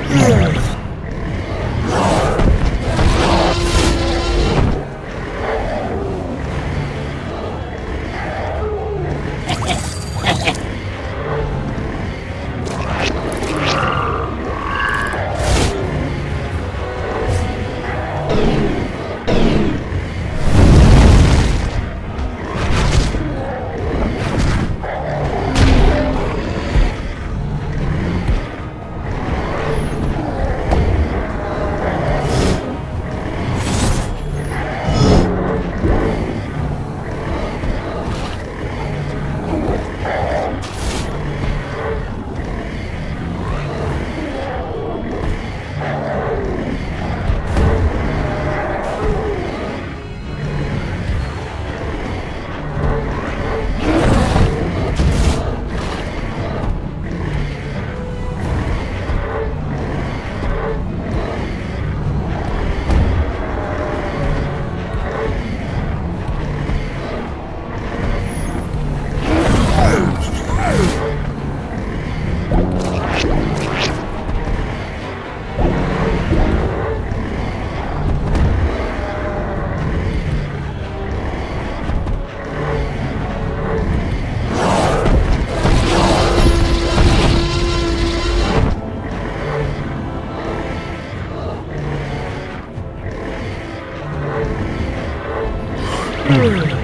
Ugh. Ooh.